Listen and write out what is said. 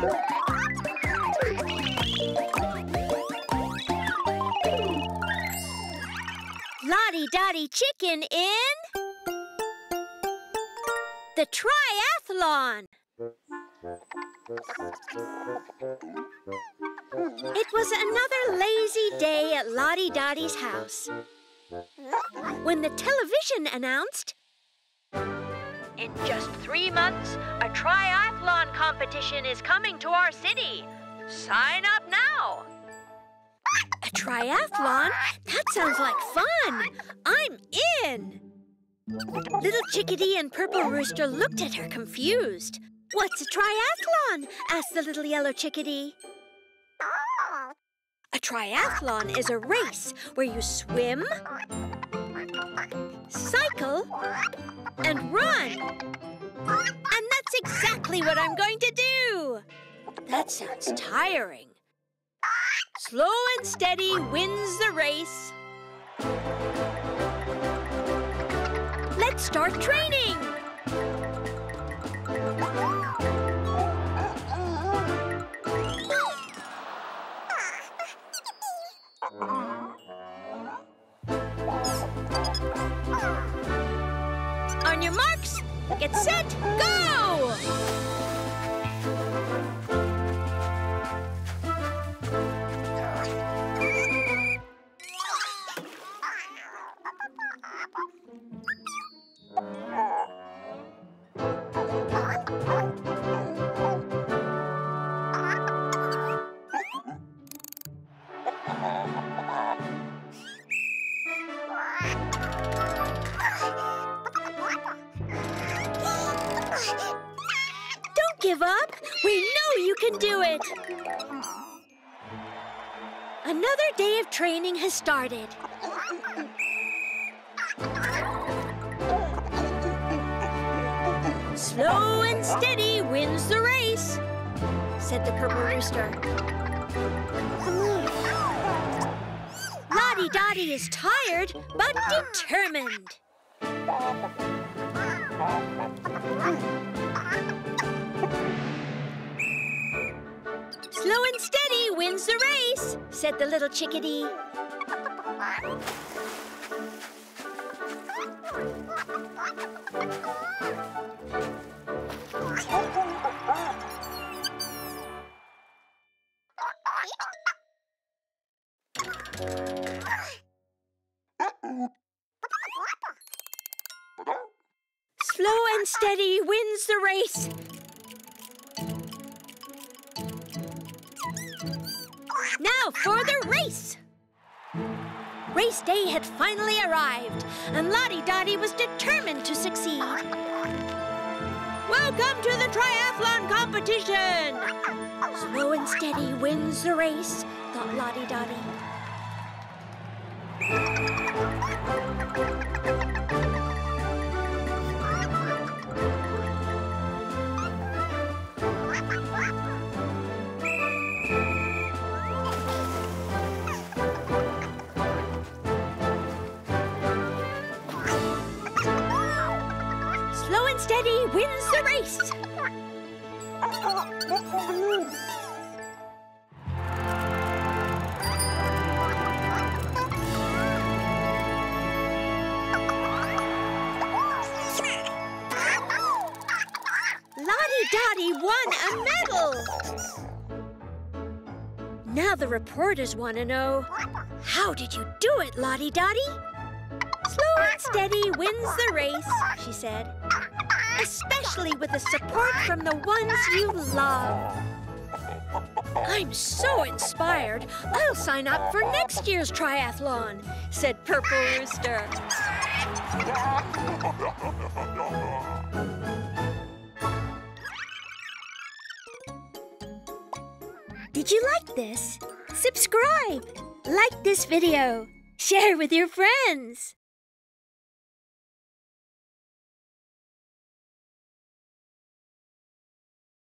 Lottie Dottie Chicken in the triathlon. It was another lazy day at Lottie Dottie's house. When the television announced, In just three months, a triathlon competition is coming to our city. Sign up now. A triathlon? That sounds like fun. I'm in. Little Chickadee and Purple Rooster looked at her confused. What's a triathlon? asked the little yellow chickadee. A triathlon is a race where you swim, cycle, and run. And that's exactly what I'm going to do. That sounds tiring. Slow and steady wins the race. Let's start training. Your marks, get set, go! Give up. We know you can do it. Another day of training has started. Slow and steady wins the race, said the purple rooster. Lottie Dottie is tired but determined. Slow and steady wins the race, said the little chickadee. Slow and steady wins the race. Now for the race! Race day had finally arrived, and Lottie Dottie was determined to succeed. Welcome to the triathlon competition! Slow and steady wins the race, thought Lottie Dottie. Wins the race. Lottie Dottie won a medal. Now the reporters want to know, how did you do it, Lottie Dottie? Slow and steady wins the race, she said. Especially with the support from the ones you love. I'm so inspired. I'll sign up for next year's triathlon, said Purple Rooster. Did you like this? Subscribe, like this video, share with your friends.